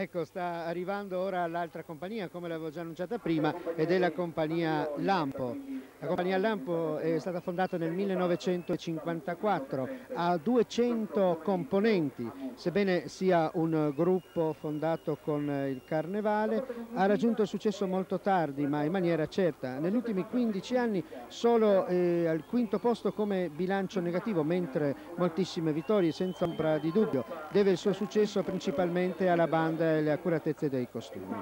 Ecco, sta arrivando ora l'altra compagnia, come l'avevo già annunciata prima, ed è la compagnia Lampo. La compagnia Lampo è stata fondata nel 1954, ha 200 componenti, sebbene sia un gruppo fondato con il Carnevale, ha raggiunto il successo molto tardi, ma in maniera certa. Negli ultimi 15 anni solo eh, al quinto posto come bilancio negativo, mentre moltissime vittorie, senza ombra di dubbio, deve il suo successo principalmente alla banda delle accuratezze dei costumi.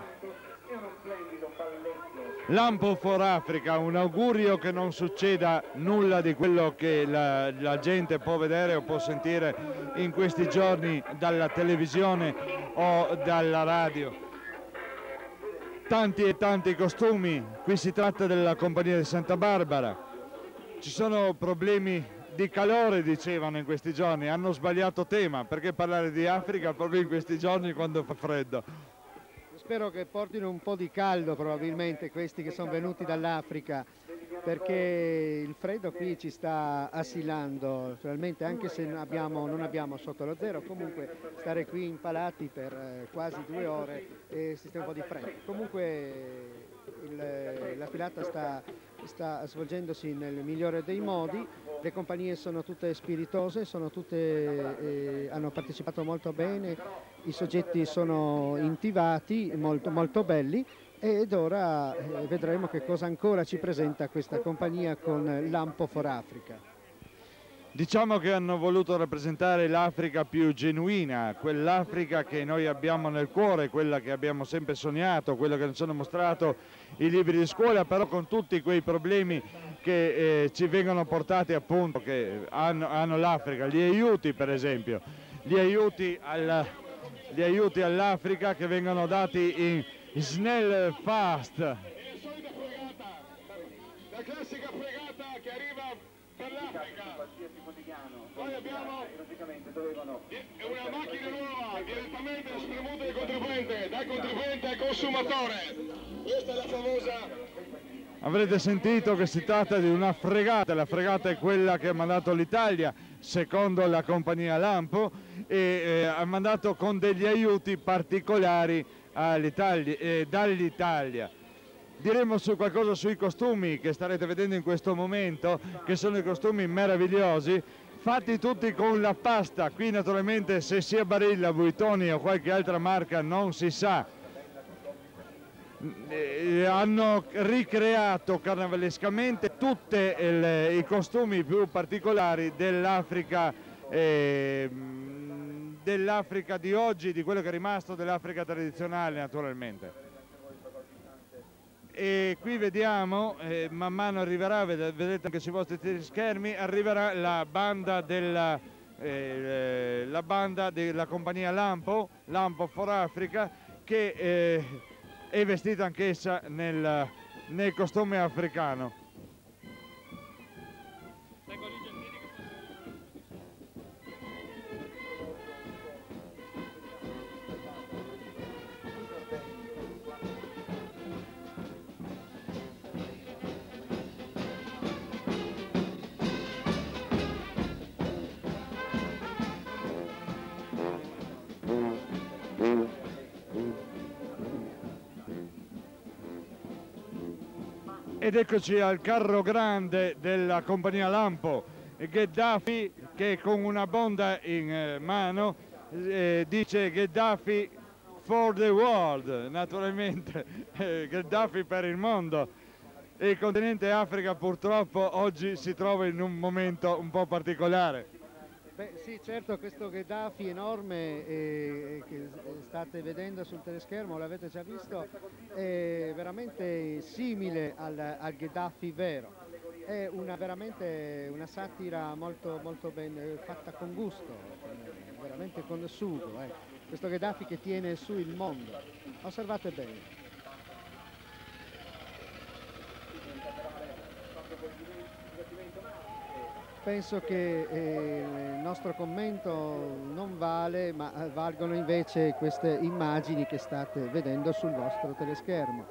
Lampo for Africa, un augurio che non succeda nulla di quello che la, la, gente può vedere o può sentire in questi giorni dalla televisione o dalla radio. Tanti e tanti costumi, qui si tratta della compagnia di Santa Barbara. Ci sono problemi di calore dicevano in questi giorni, hanno sbagliato tema, perché parlare di Africa proprio in questi giorni quando fa freddo? Spero che portino un po' di caldo probabilmente questi che sono venuti dall'Africa perché il freddo qui ci sta assilando, naturalmente anche se abbiamo, non abbiamo sotto lo zero, comunque stare qui impalati per eh, quasi due ore e si sta un po' di freddo. Comunque il, la filata sta, sta svolgendosi nel migliore dei modi, le compagnie sono tutte spiritose, sono tutte, eh, hanno partecipato molto bene, i soggetti sono intivati, molto, molto belli. Ed ora eh, vedremo che cosa ancora ci presenta questa compagnia con Lampo for Africa. Diciamo che hanno voluto rappresentare l'Africa più genuina, quell'Africa che noi abbiamo nel cuore, quella che abbiamo sempre sognato, quella che ci hanno mostrato i libri di scuola, però con tutti quei problemi che eh, ci vengono portati appunto, che hanno, hanno l'Africa, gli aiuti per esempio, gli aiuti, al, gli aiuti all'Africa che vengono dati in snell fast. Poi abbiamo una macchina nuova, direttamente spremuta dal contribuente, dal contribuente al consumatore. Questa è la famosa Avrete sentito che si tratta di una fregata, la fregata è quella che ha mandato l'Italia secondo la compagnia Lampo e eh, ha mandato con degli aiuti particolari eh, dall'Italia. Diremo su qualcosa sui costumi che starete vedendo in questo momento, che sono i costumi meravigliosi, fatti tutti con la pasta. Qui naturalmente se sia Barilla, Buitoni o qualche altra marca non si sa. Eh, hanno ricreato carnavalescamente tutti i costumi più particolari dell'Africa eh, dell'Africa di oggi, di quello che è rimasto dell'Africa tradizionale naturalmente. E qui vediamo, eh, man mano arriverà, vedete anche sui vostri schermi, arriverà la banda della, eh, la banda della compagnia Lampo, Lampo for Africa, che eh, è vestita anch'essa nel, nel costume africano. Ed eccoci al carro grande della compagnia Lampo, Gheddafi che con una bonda in eh, mano eh, dice Gheddafi for the world, naturalmente eh, Gheddafi per il mondo. Il continente Africa purtroppo oggi si trova in un momento un po' particolare. Beh, sì, certo, questo Gheddafi enorme eh, che state vedendo sul teleschermo, l'avete già visto, è veramente simile al, al Gheddafi vero. È una, veramente una satira molto, molto ben eh, fatta con gusto, veramente con sugo. Eh. Questo Gheddafi che tiene su il mondo. Osservate bene. Penso che eh, il nostro commento non vale, ma eh, valgono invece queste immagini che state vedendo sul vostro teleschermo.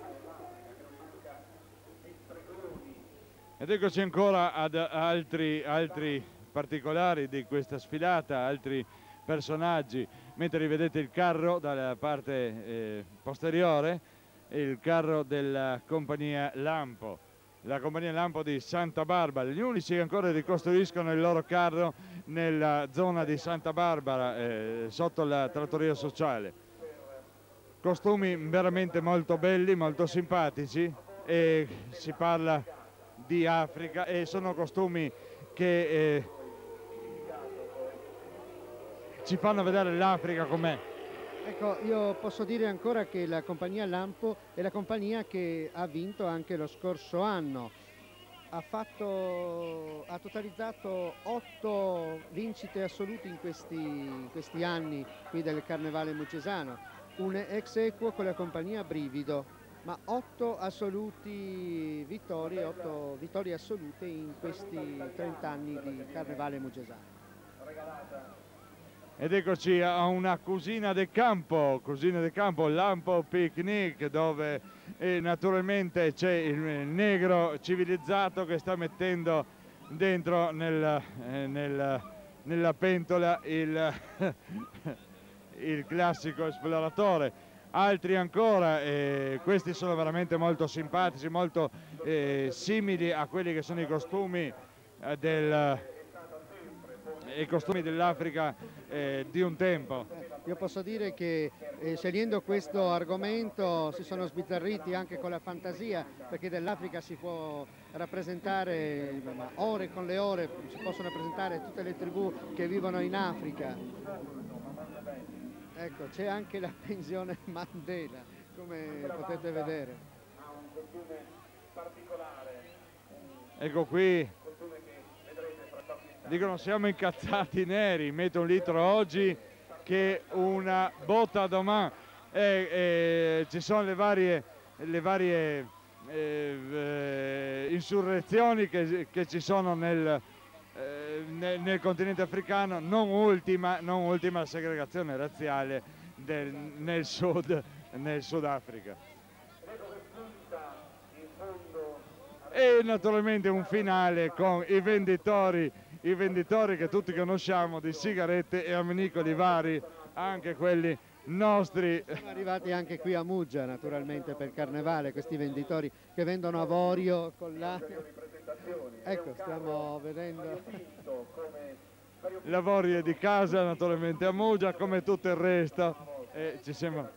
Ed eccoci ancora ad altri, altri particolari di questa sfilata, altri personaggi, mentre rivedete il carro dalla parte eh, posteriore, il carro della compagnia Lampo la compagnia Lampo di Santa Barbara, gli unici che ancora ricostruiscono il loro carro nella zona di Santa Barbara, eh, sotto la trattoria sociale. Costumi veramente molto belli, molto simpatici e si parla di Africa e sono costumi che eh, ci fanno vedere l'Africa com'è. Ecco, io posso dire ancora che la compagnia Lampo è la compagnia che ha vinto anche lo scorso anno. Ha, fatto, ha totalizzato otto vincite assolute in questi, in questi anni qui del Carnevale Mucesano, un ex equo con la compagnia Brivido, ma otto assoluti vittorie, otto vittorie assolute in questi 30 anni di Carnevale Mucesano ed eccoci a una cucina del campo, cucina del campo, Lampo Picnic, dove eh, naturalmente c'è il negro civilizzato che sta mettendo dentro nel, eh, nel, nella pentola il, il, classico esploratore. Altri ancora, eh, questi sono veramente molto simpatici, molto eh, simili a quelli che sono i costumi eh, del i costumi dell'Africa eh, di un tempo. Io posso dire che eh, scegliendo questo argomento si sono sbizzarriti anche con la fantasia, perché dell'Africa si può rappresentare ore con le ore, si possono rappresentare tutte le tribù che vivono in Africa. Ecco, c'è anche la pensione Mandela, come potete vedere. Ecco qui dicono siamo incazzati neri, metto un litro oggi che una botta domani. E, e, ci sono le varie, le varie eh, eh, insurrezioni che, che, ci sono nel, eh, nel, nel, continente africano, non ultima, non ultima la segregazione razziale del, nel, sud, nel Sudafrica. E naturalmente un finale con i venditori i venditori che tutti conosciamo di sigarette e ammenicoli vari, anche quelli nostri. Sono arrivati anche qui a Muggia naturalmente per carnevale questi venditori che vendono avorio con la... Ecco, stiamo vedendo... L'avorio di casa naturalmente a Muggia come tutto il resto. E ci siamo